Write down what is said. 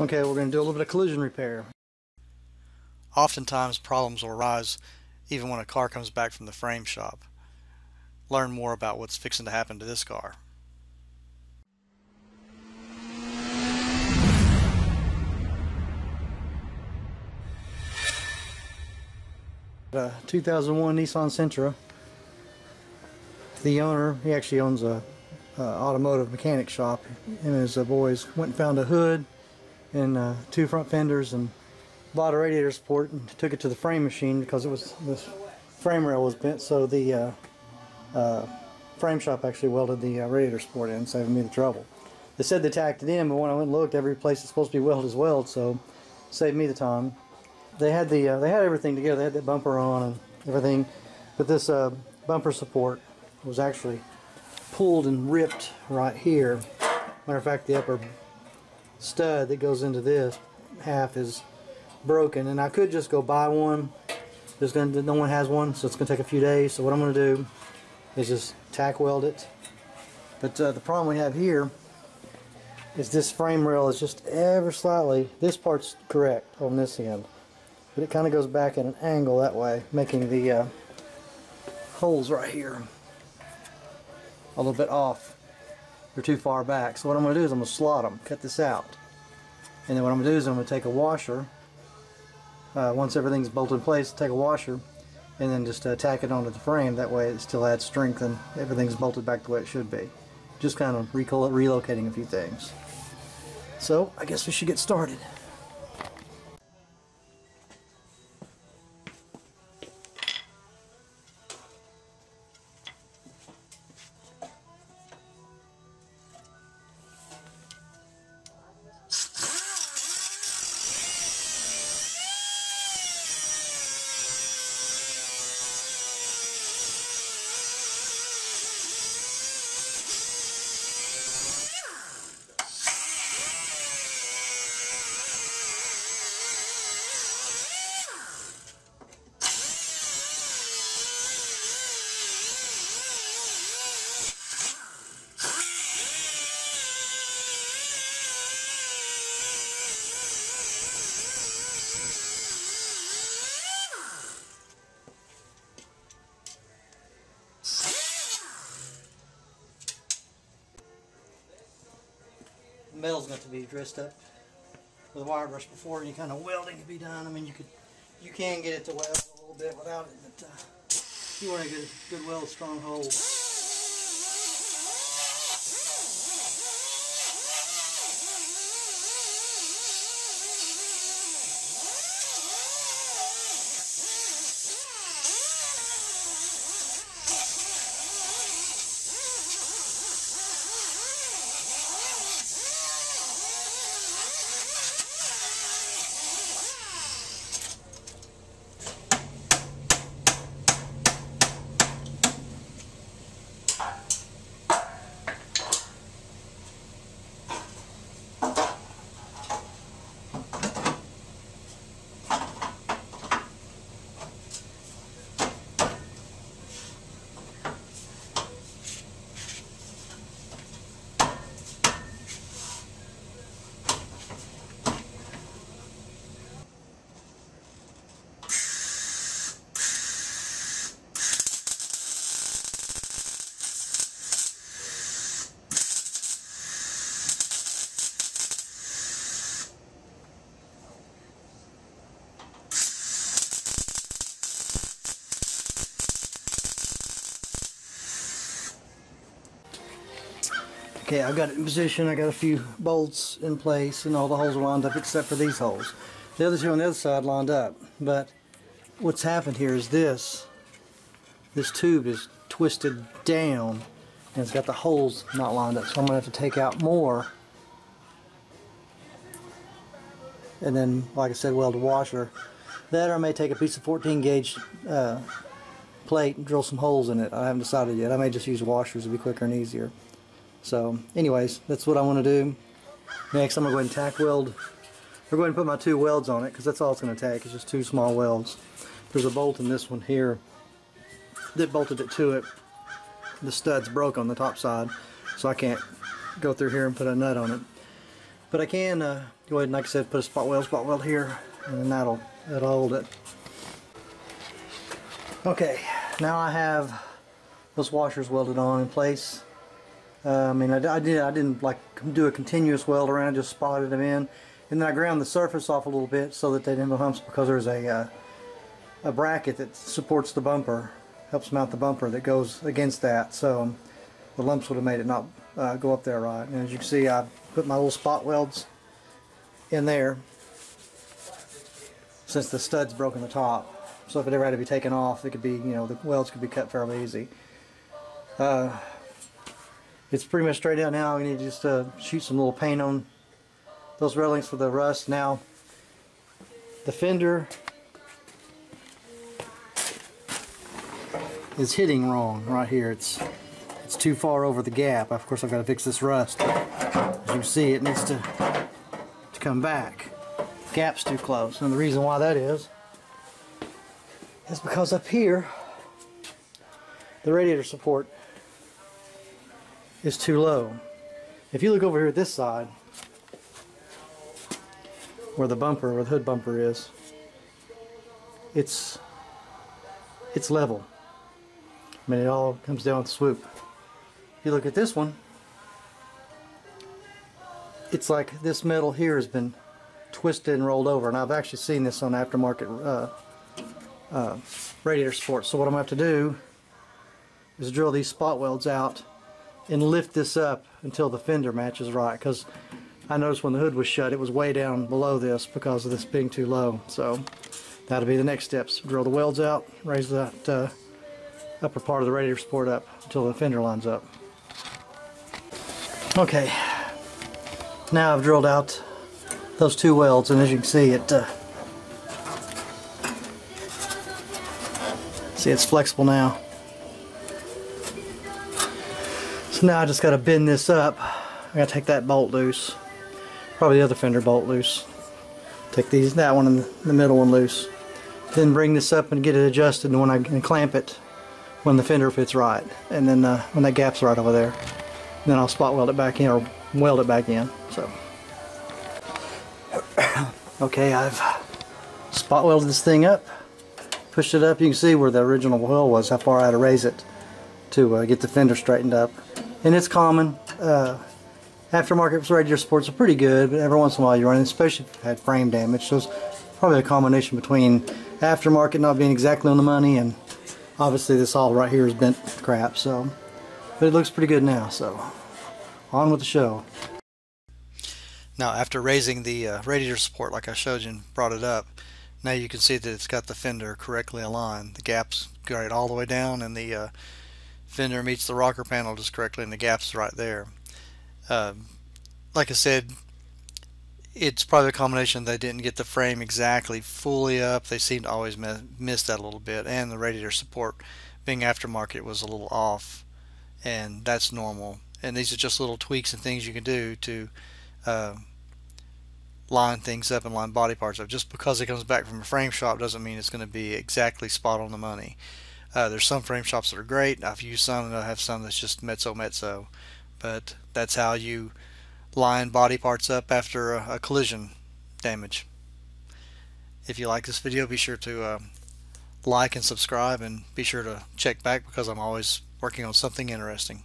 Okay, we're going to do a little bit of collision repair. Oftentimes problems will arise even when a car comes back from the frame shop. Learn more about what's fixing to happen to this car. A 2001 Nissan Sentra. The owner, he actually owns a, a automotive mechanic shop. Him and his uh, boys went and found a hood and uh, two front fenders and bought a radiator support and took it to the frame machine because it was this frame rail was bent. So the uh, uh, frame shop actually welded the uh, radiator support in, saving me the trouble. They said they tacked it in, but when I went and looked, every place it's supposed to be welded is welded, so saved me the time they had the uh, they had everything together. They had that bumper on and everything, but this uh, bumper support was actually pulled and ripped right here. Matter of fact, the upper stud that goes into this half is broken, and I could just go buy one. There's gonna no one has one, so it's gonna take a few days. So what I'm gonna do is just tack weld it. But uh, the problem we have here is this frame rail is just ever slightly. This part's correct on this end but it kind of goes back at an angle that way making the uh, holes right here a little bit off they're too far back. So what I'm going to do is I'm going to slot them cut this out. And then what I'm going to do is I'm going to take a washer uh, once everything's bolted in place take a washer and then just uh, tack it onto the frame. That way it still adds strength and everything's bolted back the way it should be. Just kind of relocating a few things. So I guess we should get started metal's got to be dressed up with a wire brush before any kind of welding can be done. I mean, you could, you can get it to weld a little bit without it, but uh, you want a good, good weld, strong hole. Okay, I've got it in position. I got a few bolts in place and all the holes are lined up except for these holes. The other two on the other side lined up. But what's happened here is this. This tube is twisted down and it's got the holes not lined up. So I'm going to have to take out more. And then, like I said, weld a washer. That or I may take a piece of 14 gauge uh, plate and drill some holes in it. I haven't decided yet. I may just use washers. It'll be quicker and easier. So anyways, that's what I want to do. Next I'm going to go ahead and tack weld. We're going to put my two welds on it because that's all it's going to take. It's just two small welds. There's a bolt in this one here that bolted it to it. The stud's broke on the top side so I can't go through here and put a nut on it. But I can uh, go ahead and, like I said, put a spot weld, spot weld here, and then that'll that'll hold it. Okay, now I have those washers welded on in place. Uh, I mean, I, I did I didn't like do a continuous weld around, I just spotted them in, and then I ground the surface off a little bit so that they didn't have humps because there's a uh, a bracket that supports the bumper, helps mount the bumper that goes against that. So um, the lumps would have made it not uh, go up there right. And as you can see, I put my little spot welds in there since the stud's broken the top. So if it ever had to be taken off, it could be, you know, the welds could be cut fairly easy. Uh, it's pretty much straight out now. We need to just uh, shoot some little paint on those railings for the rust. Now, the fender is hitting wrong right here. It's it's too far over the gap. Of course, I've got to fix this rust. As you can see, it needs to to come back. Gap's too close, and the reason why that is is because up here the radiator support is too low. If you look over here at this side, where the bumper, where the hood bumper is, it's it's level. I mean, it all comes down with swoop. If you look at this one, it's like this metal here has been twisted and rolled over, and I've actually seen this on aftermarket uh, uh, radiator support. So what I'm going to have to do is drill these spot welds out and lift this up until the fender matches right, because I noticed when the hood was shut, it was way down below this because of this being too low. So that'll be the next steps. Drill the welds out, raise that uh, upper part of the radiator support up until the fender lines up. Okay, now I've drilled out those two welds and as you can see it uh, see it's flexible now. So now I just got to bend this up. I got to take that bolt loose. Probably the other fender bolt loose. Take these, that one and the middle one loose. Then bring this up and get it adjusted and when I clamp it when the fender fits right. And then uh, when that gap's right over there. Then I'll spot weld it back in or weld it back in. So okay, I've spot welded this thing up, pushed it up. You can see where the original wheel was, how far I had to raise it to uh, get the fender straightened up. And it's common. Uh, aftermarket radiator supports are pretty good, but every once in a while you run, it, especially if you've had frame damage. So it's probably a combination between aftermarket not being exactly on the money and obviously this all right here is bent crap. So, but it looks pretty good now. So, on with the show. Now after raising the uh, radiator support like I showed you and brought it up, now you can see that it's got the fender correctly aligned. The gap's right all the way down and the uh, fender meets the rocker panel just correctly and the gap's right there. Uh, like I said, it's probably a combination they didn't get the frame exactly fully up. They seem to always miss that a little bit and the radiator support being aftermarket was a little off and that's normal. And these are just little tweaks and things you can do to uh, line things up and line body parts up. Just because it comes back from a frame shop doesn't mean it's going to be exactly spot on the money. Uh, there's some frame shops that are great. I've used some and I have some that's just mezzo mezzo. But that's how you line body parts up after a, a collision damage. If you like this video, be sure to uh, like and subscribe and be sure to check back because I'm always working on something interesting.